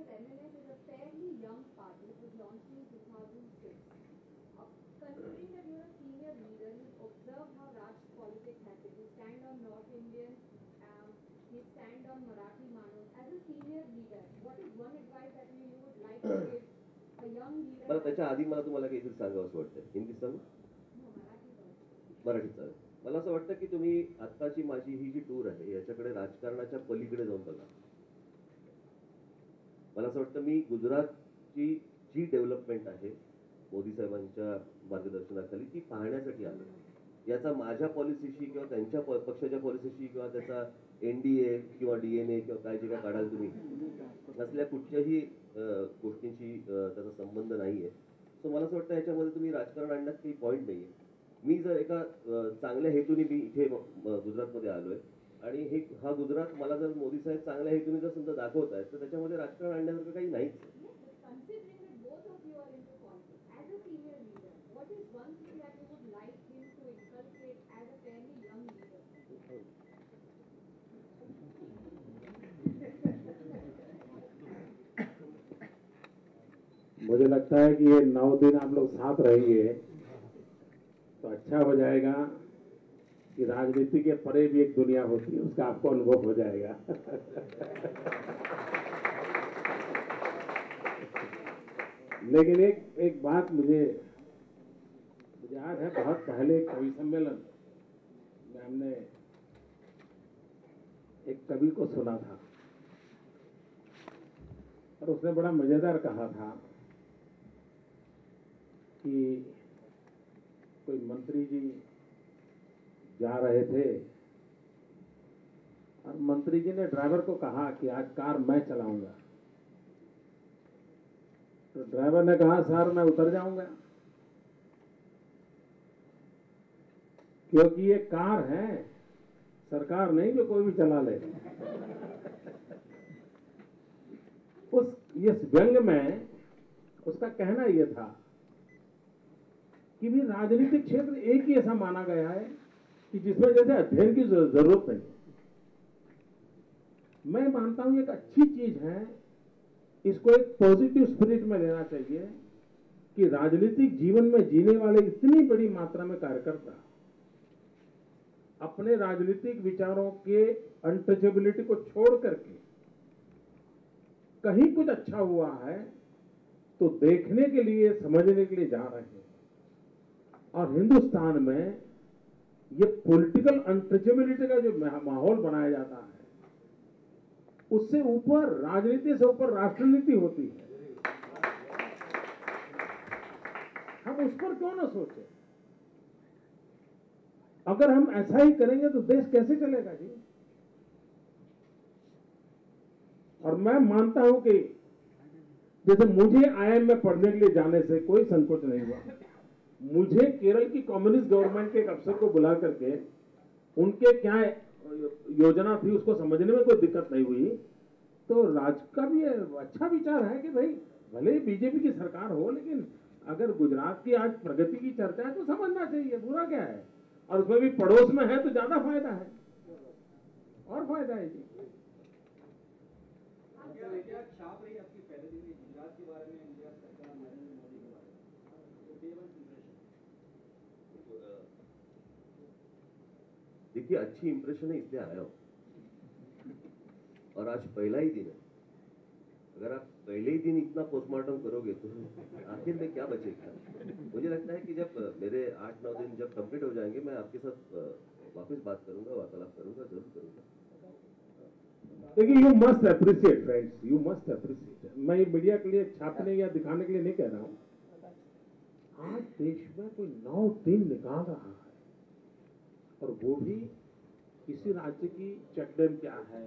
that MNS is a fairly young party. It was launched in 2006. Uh, considering that you're a senior leader, you observe how Raj politics been. You stand on North Indian, um, you stand on Marathi Manos. As a senior leader, what is one advice that you, would like to give a young leader? मला त्याच्या आधी मला तुम्हाला काहीतरी सांगावं असं वाटतं हिंदी सांगू. मराठीत चालेल मला असं वाटतं की तुम्ही आत्ताची माझी ही जी टूर आहे याच्याकडे राजकारणाच्या पलीकडे जाऊन बघा मला असं वाटतं मी गुजरातची जी डेव्हलपमेंट आहे मोदी साहेबांच्या मार्गदर्शनाखाली ती पाहण्यासाठी आलो. याचा माझ्या पॉलिसीशी किंवा त्यांच्या पक्षाच्या पॉलिसीशी किंवा त्याचा एनडीए किंवा डीएनए किंवा काय जे काय काढाल तुम्ही असल्या कुठच्याही गोष्टींशी त्याचा संबंध नाहीये. सो मला असं वाटतं याच्यामध्ये तुम्ही राजकारण आणण्यात काही पॉईंट नाहीये. मी जर एका चांगल्या हेतूने मी इथे गुजरातमध्ये आलो आहे आलोय आणि हे हा गुजरात मला जर मोदी साहेब चांगल्या हेतूने जर समजा दाखवत आहेत तर त्याच्यामध्ये राजकारण आणण्यासारखं काही नाहीच Yes, but considering that both of you are into politics, as a senior leader, what is one thing that you would like him to inculcate as a fairly young leader? मुझे लगता है कि ये नौ दिन आप लोग साथ रहेंगे तो अच्छा हो जाएगा कि राजनीति के परे भी एक दुनिया होती है, उसका आपको अनुभव हो जाएगा। लेकिन एक एक बात मुझे याद है, बहुत पहले कवि सम्मेलन में हमने एक कवि को सुना था। और उसने बड़ा मज़ेदार कहा था कि कोई मंत्री जी जा रहे थे। और मंत्री जी ने ड्राइवर को कहा कि आज कार मैं चलाऊँगा। तो ड्राइवर ने कहा, सर, मैं उतर जाऊँगा। क्योंकि ये कार है, सरकार नहीं जो कोई भी चला ले। उस, इस व्यंग में उसका कहना यह था कि भी राजनीतिक क्षेत्र एक ही ऐसा माना गया है कि जिसमें जैसे अध्ययन की ज़रूरत नहीं मैं मानता हूँ एक अच्छी चीज़ है, इसको एक पॉजिटिव स्पिरिट में लेना चाहिए कि राजनीतिक जीवन में जीने वाले इतनी बड़ी मात्रा में कार्यकर्ता अपने राजनीतिक विचारों के अनटचेबिलिटी को छोड़ करके कहीं कुछ अच्छा हुआ है तो देखने के लिए, समझने के लिए जा रहे हैं। और हिंदुस्तान में ये पॉलिटिकल अनटचेबिलिटी का जो माहौल बनाया जाता है, उससे ऊपर राजनीति से ऊपर राष्ट्रनीति होती है। हम उस पर क्यों ना सोचे? अगर हम ऐसा ही करेंगे तो देश कैसे चलेगा जी? और मैं मानता हूँ कि जैसे मुझे आईएम में पढ़ने के लिए जाने से कोई संकोच नहीं हुआ। मुझे केरल की कम्युनिस्ट गवर्नमेंट के एक अफसर को बुला करके उनके क्या योजना थी उसको समझने में कोई दिक्कत नहीं हुई। तो राज का भी अच्छा विचार है कि भाई, भले ही बीजेपी की सरकार हो, लेकिन अगर गुजरात की आज प्रगति की चर्चा है तो समझना चाहिए, बुरा क्या है? और उसमें भी पड़ोस में है तो ज़्यादा फ़ायदा है। और फ़ायदा है जी। गुजरात के बारे में इंडिया सरकार नरेंद्र मोदी के बारे में तो डे वन इम्प्रेशन देखिए अच्छी इंप्रेशन है, इसलिए आया हूँ। और आज पहला ही दिन है। अगर आप पहले ही दिन इतना पोस्टमार्टम करोगे तो आखिर में क्या बचेगा? मुझे लगता है कि जब मेरे आठ नौ दिन जब कंप्लीट हो जाएँगे, मैं आपके साथ वापस बात करूँगा, वार्तालाप करूँगा, ज़रूर करूँगा। देखिए you must appreciate friends you must appreciate मैं ये मीडिया के लिए, छापने या दिखाने के लिए नहीं कह रहा हूँ। आज देश में कोई नौ दिन निकाल रहा है। और वो भी किसी राज्य की चेक डैम क्या है?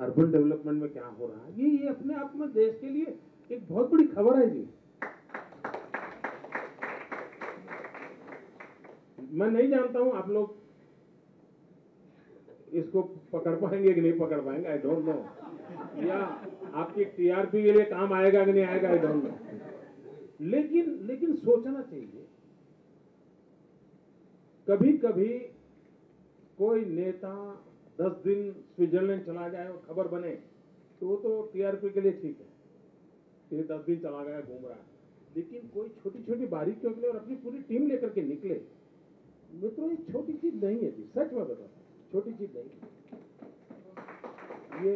अर्बन डेवलपमेंट में क्या हो रहा है? ये ये अपने आप में देश के लिए एक बहुत बड़ी खबर है जी। मैं नहीं जानता हूँ, आप लोग इसको पकड़ पाएँगे कि नहीं पकड़ पाएँगे? आई डोंट नो या आपकी टीआरपी के लिए काम आएगा कि नहीं आएगा आई डोंट नो लेकिन लेकिन सोचना चाहिए कभी कभी कोई नेता दस दिन स्विट्जरलैंड चला जाए और खबर बने तो वो तो टीआरपी के लिए ठीक है। ये दस दिन चला गया, घूम रहा है। लेकिन कोई छोटी छोटी बारीकियों के लिए और अपनी पूरी टीम लेकर के निकले, मित्रों, ये छोटी चीज़ नहीं है जी, सच में बताओ छोटी चीज़ नहीं है। ये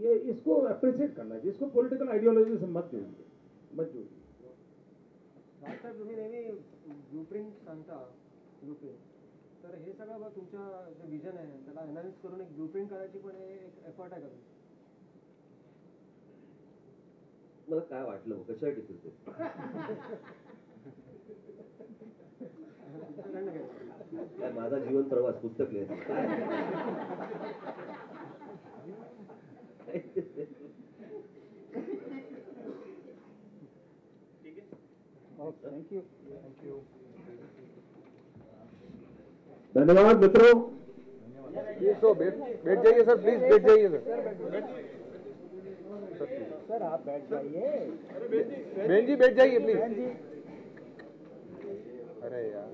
ये इसको अप्रिशिएट करना चाहिए, इसको पॉलिटिकल आइडियोलॉजी से मत जोड़िए मत जोड़िए। साहेब तुम्ही नेहमी ब्लूप्रिंट सांगता ब्लूप्रिंट तर हे सगळं बघ तुमच्या जे विजन आहे त्याला अनालिस करून एक ब्लूप्रिंट करायची पण हे एक एफर्ट आहे का तुमचा? मला काय वाटलं मग कशासाठी फिरते. काय माझा जीवन प्रवास पुस्तक लिहायचं काय? धन्यवाद मित्रों। बैठ बैठ जाइए सर प्लीज़ बैठ जाइए सर सर आप बैठ जाइए। बहन जी बैठ जाइए प्लीज़ अरे यार।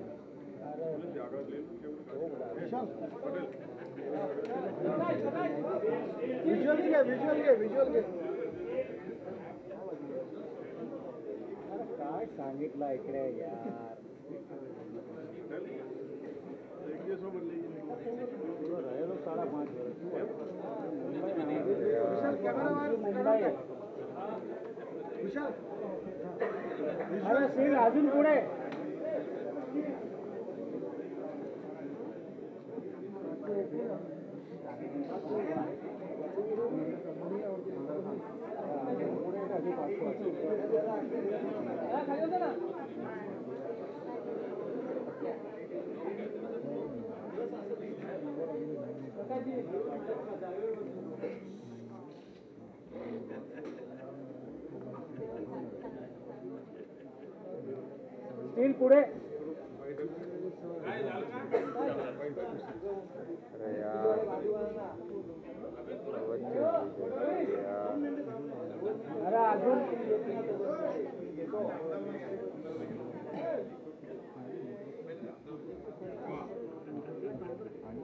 विज्युअल घ्या विज्युअल घ्या काय सांगितलं इकडे यार। विशाल कॅमेरा मुंबई विशाल अरे सीन स्टील पुढे अरे यार यार अरे अजून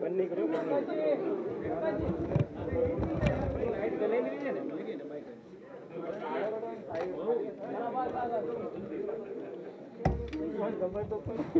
बंद नहीं करो लाइट गले में नहीं ना लगे ना बाइक ज़बरदस्त